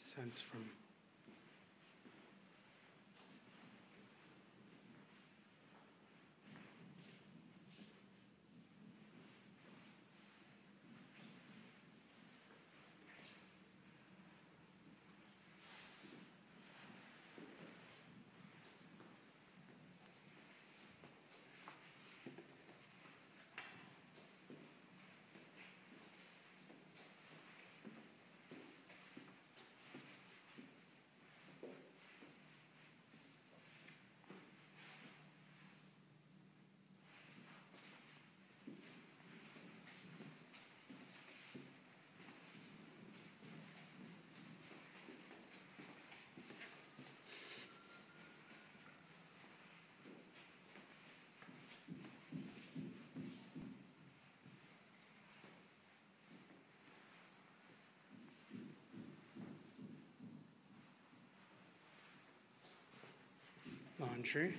sense from laundry.